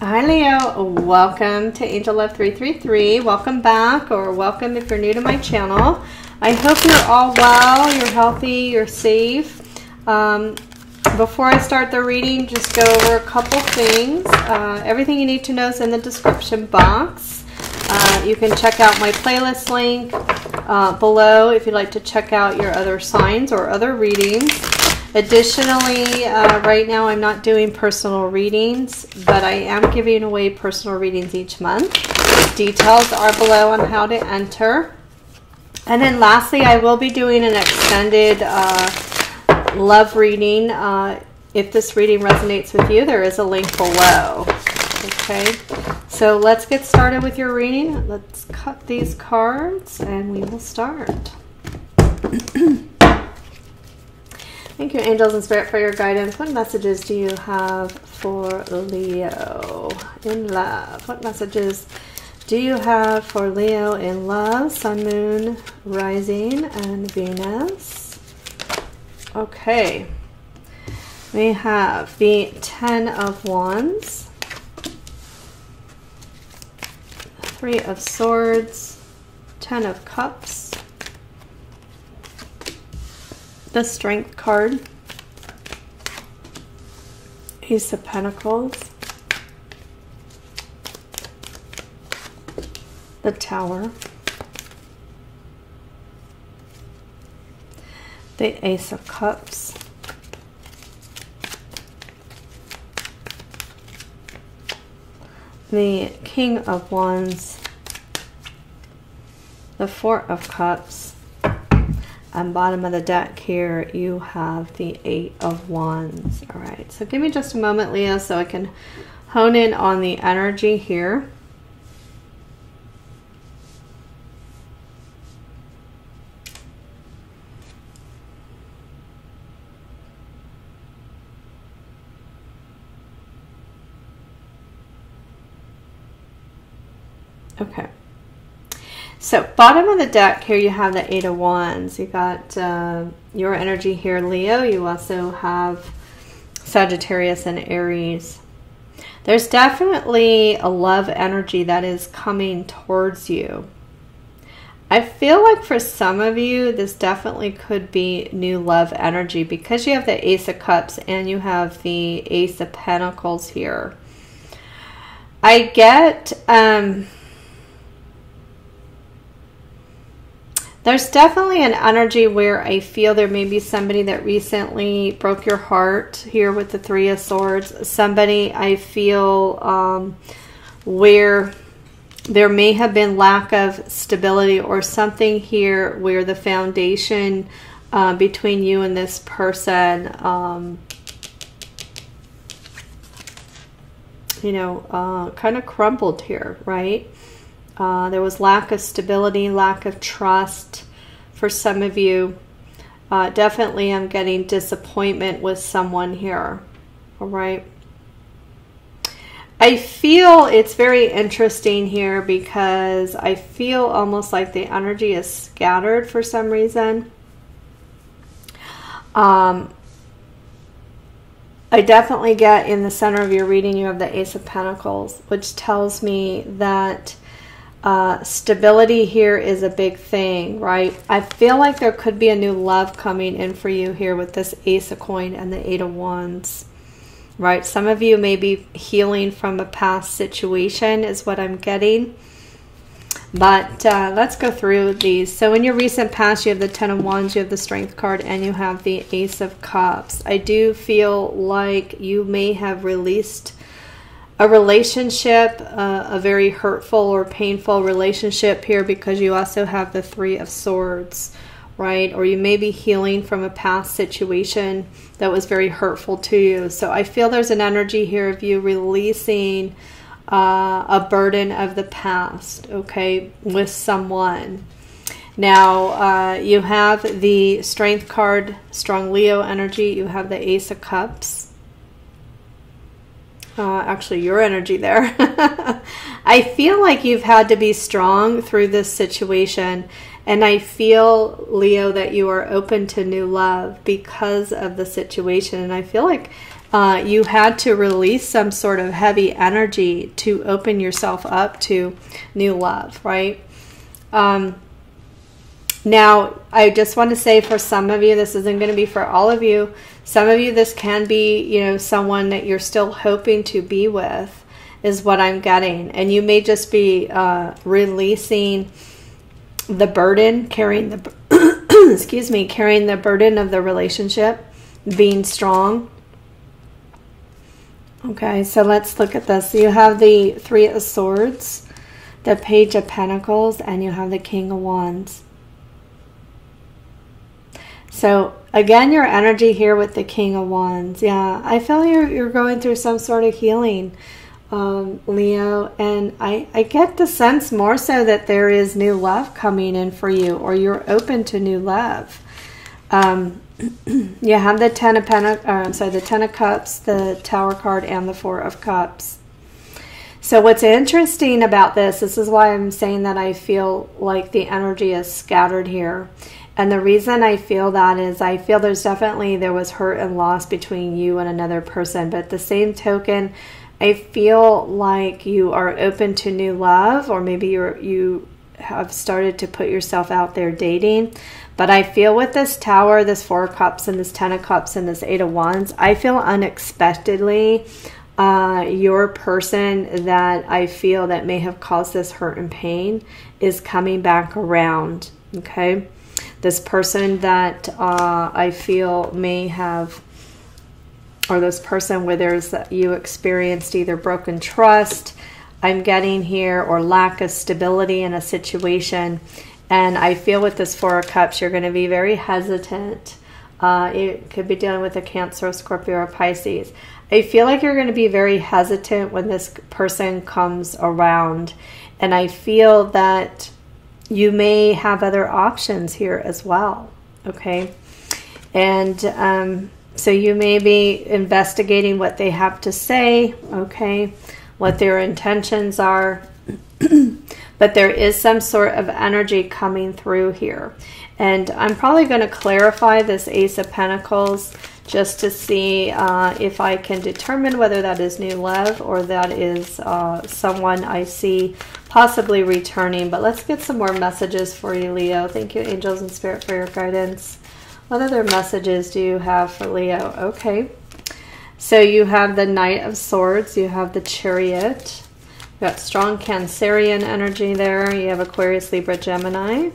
Hi, Leo. Welcome to Angel Love 333. Welcome back, or welcome if you're new to my channel. I hope you're all well, you're healthy, you're safe. Um, before I start the reading, just go over a couple things. Uh, everything you need to know is in the description box. Uh, you can check out my playlist link uh, below if you'd like to check out your other signs or other readings. Additionally, uh, right now I'm not doing personal readings, but I am giving away personal readings each month. Details are below on how to enter. And then lastly, I will be doing an extended uh, love reading. Uh, if this reading resonates with you, there is a link below. Okay, so let's get started with your reading. Let's cut these cards and we will start. Thank you, angels and spirit, for your guidance. What messages do you have for Leo in love? What messages do you have for Leo in love, Sun, Moon, Rising, and Venus? Okay. We have the Ten of Wands, Three of Swords, Ten of Cups, the Strength card, Ace of Pentacles, the Tower, the Ace of Cups, the King of Wands, the Four of Cups, and bottom of the deck here you have the eight of wands. All right so give me just a moment Leo so I can hone in on the energy here okay so bottom of the deck here you have the Eight of Wands. You got uh, your energy here, Leo. You also have Sagittarius and Aries. There's definitely a love energy that is coming towards you. I feel like for some of you, this definitely could be new love energy because you have the Ace of Cups and you have the Ace of Pentacles here. I get... Um, There's definitely an energy where I feel there may be somebody that recently broke your heart here with the Three of Swords. Somebody I feel um, where there may have been lack of stability or something here where the foundation uh, between you and this person, um, you know, uh, kind of crumbled here, right? Uh, there was lack of stability, lack of trust for some of you. Uh, definitely, I'm getting disappointment with someone here. All right. I feel it's very interesting here because I feel almost like the energy is scattered for some reason. Um, I definitely get in the center of your reading, you have the Ace of Pentacles, which tells me that uh, stability here is a big thing, right? I feel like there could be a new love coming in for you here with this Ace of Coin and the Eight of Wands, right? Some of you may be healing from a past situation is what I'm getting. But uh, let's go through these. So in your recent past, you have the Ten of Wands, you have the Strength card, and you have the Ace of Cups. I do feel like you may have released a relationship, uh, a very hurtful or painful relationship here because you also have the Three of Swords, right? Or you may be healing from a past situation that was very hurtful to you. So I feel there's an energy here of you releasing uh, a burden of the past, okay, with someone. Now, uh, you have the Strength card, Strong Leo energy. You have the Ace of Cups uh, actually your energy there. I feel like you've had to be strong through this situation. And I feel, Leo, that you are open to new love because of the situation. And I feel like uh, you had to release some sort of heavy energy to open yourself up to new love, right? Um, now, I just want to say for some of you, this isn't going to be for all of you. Some of you, this can be, you know, someone that you're still hoping to be with, is what I'm getting. And you may just be uh, releasing the burden, carrying the, excuse me, carrying the burden of the relationship, being strong. Okay, so let's look at this. You have the Three of Swords, the Page of Pentacles, and you have the King of Wands. So again, your energy here with the King of Wands. Yeah, I feel you're, you're going through some sort of healing, um, Leo. And I, I get the sense more so that there is new love coming in for you or you're open to new love. Um, you have the Ten of Pentacles, uh, sorry, the Ten of Cups, the Tower card, and the Four of Cups. So what's interesting about this, this is why I'm saying that I feel like the energy is scattered here and the reason I feel that is I feel there's definitely there was hurt and loss between you and another person, but the same token, I feel like you are open to new love or maybe you're you have started to put yourself out there dating. But I feel with this tower, this four of cups and this ten of cups and this eight of wands, I feel unexpectedly uh, your person that I feel that may have caused this hurt and pain is coming back around. Okay this person that uh, I feel may have, or this person where there's you experienced either broken trust, I'm getting here, or lack of stability in a situation. And I feel with this Four of Cups, you're going to be very hesitant. Uh, it could be dealing with a Cancer, Scorpio, or Pisces. I feel like you're going to be very hesitant when this person comes around. And I feel that you may have other options here as well. Okay. And um, so you may be investigating what they have to say. Okay. What their intentions are. but there is some sort of energy coming through here. And I'm probably going to clarify this Ace of Pentacles just to see uh, if I can determine whether that is new love or that is uh, someone I see possibly returning. But let's get some more messages for you, Leo. Thank you, angels and spirit, for your guidance. What other messages do you have for Leo? Okay. So you have the Knight of Swords. You have the Chariot. You got strong Cancerian energy there. You have Aquarius, Libra, Gemini.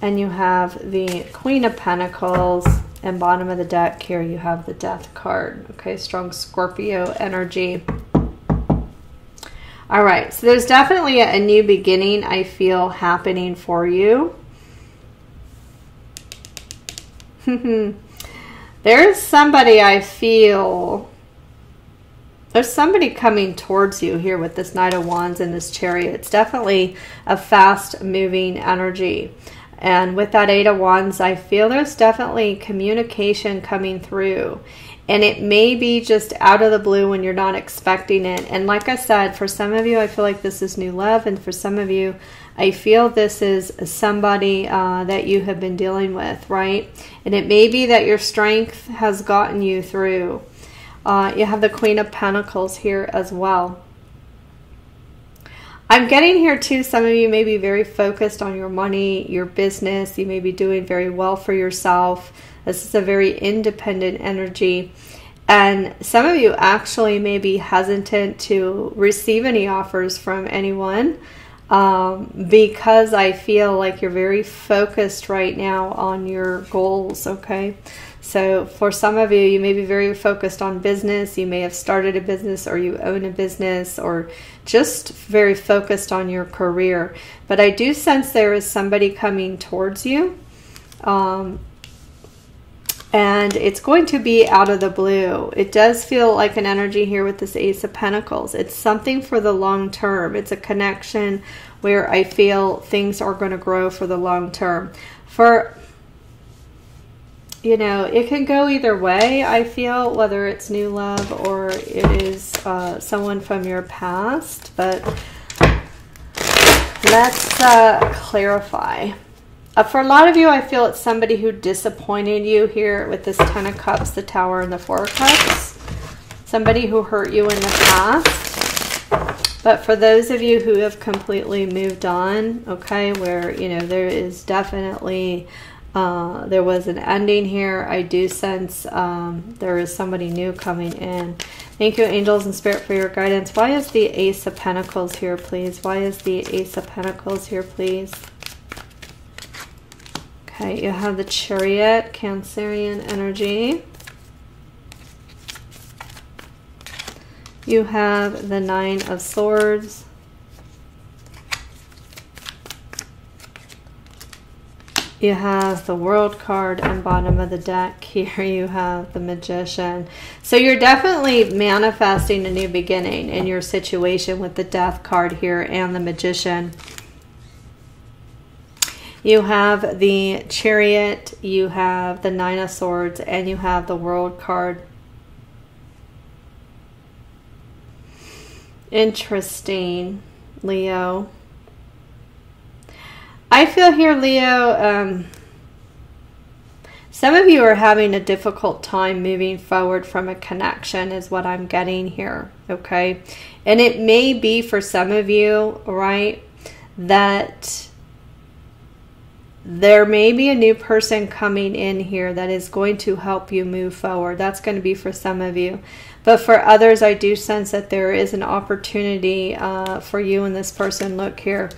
And you have the Queen of Pentacles. And bottom of the deck here, you have the Death card. Okay, strong Scorpio energy. All right, so there's definitely a, new beginning I feel happening for you. there's somebody I feel there's somebody coming towards you here with this Knight of Wands and this Chariot. It's definitely a fast moving energy. And with that Eight of Wands, I feel there's definitely communication coming through and it may be just out of the blue when you're not expecting it. And like I said, for some of you, I feel like this is new love, and for some of you, I feel this is somebody uh, that you have been dealing with, right? And it may be that your strength has gotten you through. Uh, you have the Queen of Pentacles here as well. I'm getting here too. Some of you may be very focused on your money, your business. You may be doing very well for yourself. This is a very independent energy. And some of you actually may be hesitant to receive any offers from anyone um, because I feel like you're very focused right now on your goals, okay? So, for some of you, you may be very focused on business. You may have started a business or you own a business or just very focused on your career. But I do sense there is somebody coming towards you. Um, and it's going to be out of the blue. It does feel like an energy here with this Ace of Pentacles. It's something for the long term. It's a connection where I feel things are going to grow for the long term. For you know, it can go either way, I feel, whether it's new love or it is uh, someone from your past. But let's uh, clarify. Uh, for a lot of you, I feel it's somebody who disappointed you here with this Ten of Cups, the Tower, and the Four of Cups. Somebody who hurt you in the past. But for those of you who have completely moved on, okay, where, you know, there is definitely uh, there was an ending here. I do sense um, there is somebody new coming in. Thank you, angels and spirit, for your guidance. Why is the Ace of Pentacles here, please? Why is the Ace of Pentacles here, please? Okay, you have the Chariot, Cancerian energy. You have the Nine of Swords. You have the World card and bottom of the deck. Here you have the Magician. So you're definitely manifesting a new beginning in your situation with the Death card here and the Magician. You have the Chariot, you have the Nine of Swords, and you have the World card. Interesting, Leo. I feel here, Leo, um, some of you are having a difficult time moving forward from a connection, is what I'm getting here, okay? And it may be for some of you, right, that there may be a new person coming in here that is going to help you move forward. That's going to be for some of you. But for others, I do sense that there is an opportunity uh, for you and this person. Look here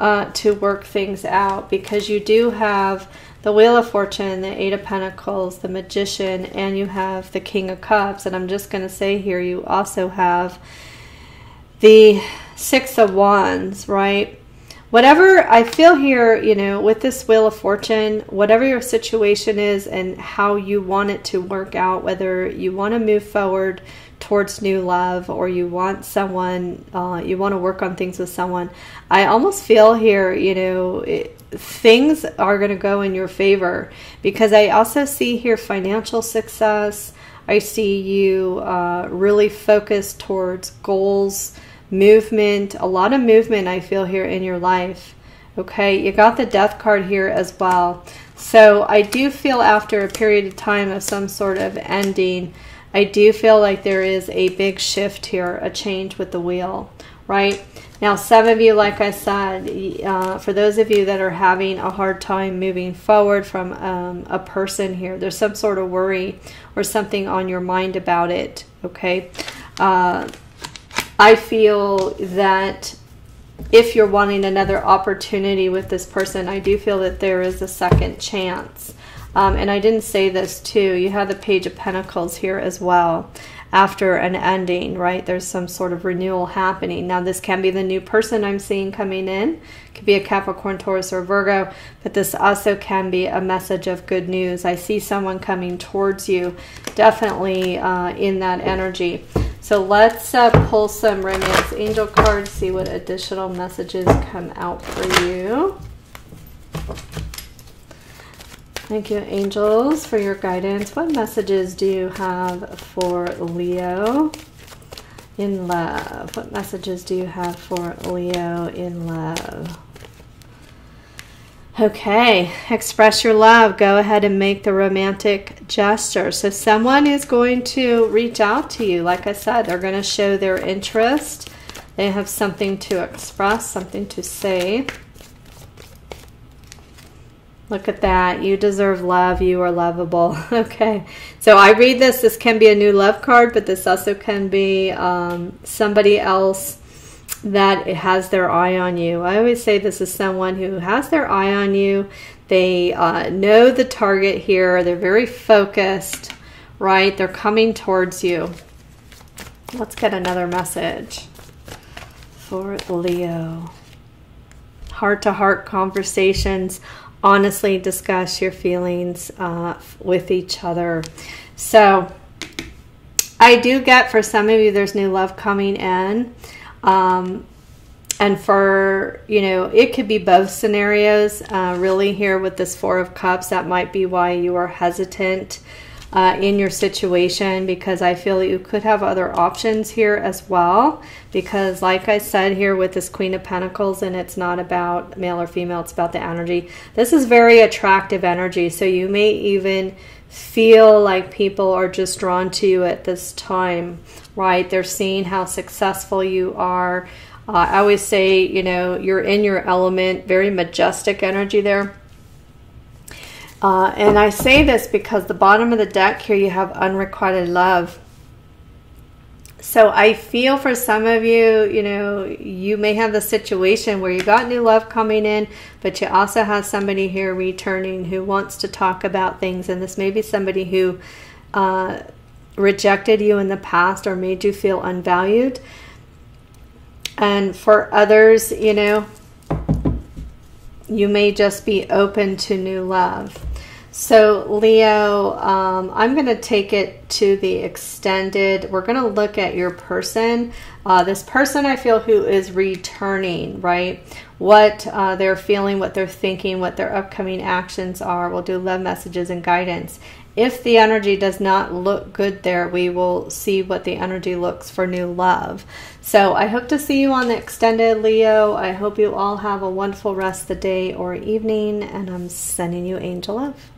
uh, to work things out because you do have the Wheel of Fortune, the Eight of Pentacles, the Magician, and you have the King of Cups. And I'm just going to say here, you also have the Six of Wands, right? Whatever I feel here, you know, with this Wheel of Fortune, whatever your situation is and how you want it to work out, whether you want to move forward towards new love or you want someone, uh, you want to work on things with someone, I almost feel here, you know, it, things are going to go in your favor because I also see here financial success. I see you uh, really focused towards goals, movement, a lot of movement I feel here in your life. Okay, you got the death card here as well. So I do feel after a period of time of some sort of ending, I do feel like there is a big shift here, a change with the wheel, right? Now, some of you, like I said, uh, for those of you that are having a hard time moving forward from um, a person here, there's some sort of worry or something on your mind about it, okay? Uh, I feel that if you're wanting another opportunity with this person, I do feel that there is a second chance. Um, and I didn't say this too. You have the Page of Pentacles here as well. After an ending, right? There's some sort of renewal happening. Now, this can be the new person I'm seeing coming in. It could be a Capricorn, Taurus, or Virgo. But this also can be a message of good news. I see someone coming towards you, definitely uh, in that energy. So let's uh, pull some romance angel cards, see what additional messages come out for you. Thank you, angels, for your guidance. What messages do you have for Leo in love? What messages do you have for Leo in love? Okay, express your love. Go ahead and make the romantic gesture. So someone is going to reach out to you. Like I said, they're going to show their interest. They have something to express, something to say. Look at that. You deserve love. You are lovable. okay. So I read this. This can be a new love card, but this also can be um, somebody else that has their eye on you. I always say this is someone who has their eye on you. They uh, know the target here. They're very focused, right? They're coming towards you. Let's get another message for Leo. Heart to heart conversations honestly discuss your feelings uh, with each other. So, I do get for some of you, there's new love coming in. Um, and for, you know, it could be both scenarios. Uh, really, here with this Four of Cups, that might be why you are hesitant uh, in your situation because I feel that you could have other options here as well. Because, like I said here with this Queen of Pentacles, and it's not about male or female, it's about the energy. This is very attractive energy, so you may even feel like people are just drawn to you at this time, right? They're seeing how successful you are. Uh, I always say, you know, you're in your element, very majestic energy there. Uh, and I say this because the bottom of the deck here, you have unrequited love. So I feel for some of you, you know, you may have the situation where you got new love coming in, but you also have somebody here returning who wants to talk about things. And this may be somebody who uh, rejected you in the past or made you feel unvalued. And for others, you know, you may just be open to new love. So, Leo, um, I'm going to take it to the extended. We're going to look at your person. Uh, this person I feel who is returning, right? What uh, they're feeling, what they're thinking, what their upcoming actions are. We'll do love messages and guidance. If the energy does not look good there, we will see what the energy looks for new love. So I hope to see you on the extended Leo. I hope you all have a wonderful rest of the day or evening, and I'm sending you angel love.